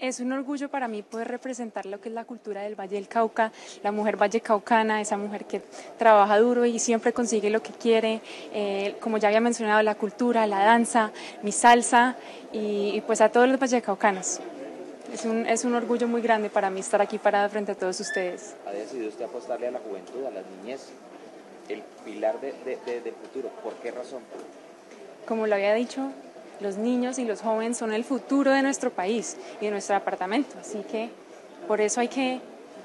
Es un orgullo para mí poder representar lo que es la cultura del Valle del Cauca, la mujer vallecaucana, esa mujer que trabaja duro y siempre consigue lo que quiere, eh, como ya había mencionado, la cultura, la danza, mi salsa y, pues a todos los vallecaucanos. Es un, es un orgullo muy grande para mí estar aquí parada frente a todos ustedes. ¿Ha decidido usted apostarle a la juventud, a las niñez, el pilar de, del futuro? ¿Por qué razón? Como lo había dicho, los niños y los jóvenes son el futuro de nuestro país y de nuestro apartamento. Así que por eso hay que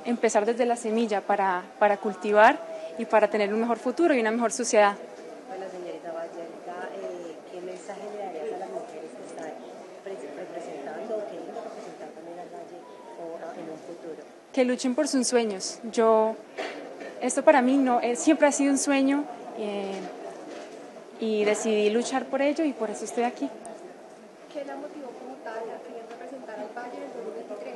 empezar desde la semilla para, para cultivar y para tener un mejor futuro y una mejor sociedad. Bueno, señorita eh, ¿qué mensaje le darías a las mujeres que están representando o quieren representar también al Valle o en un futuro? Que luchen por sus sueños. Yo, esto para mí no, eh, siempre ha sido un sueño. Eh, y decidí luchar por ello y por eso estoy aquí. ¿Qué la motivó como tal a querer representar al Valle en el 2023?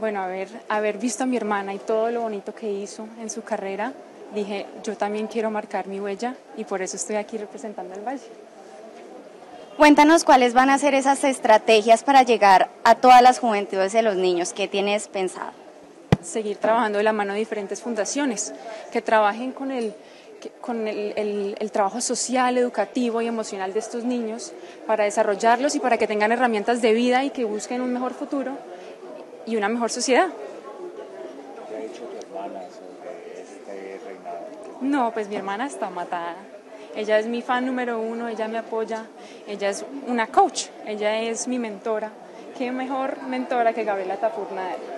Bueno, haber, haber visto a mi hermana y todo lo bonito que hizo en su carrera, dije, yo también quiero marcar mi huella y por eso estoy aquí representando al Valle. Cuéntanos cuáles van a ser esas estrategias para llegar a todas las juventudes de los niños. ¿Qué tienes pensado? Seguir trabajando de la mano de diferentes fundaciones que trabajen con el con el, trabajo social, educativo y emocional de estos niños para desarrollarlos y para que tengan herramientas de vida y que busquen un mejor futuro y una mejor sociedad. ¿Qué ha dicho tu hermana sobre este reinado? No, pues mi hermana está matada. Ella es mi fan número uno, ella me apoya, ella es una coach, ella es mi mentora. ¿Qué mejor mentora que Gabriela Tapurnadel?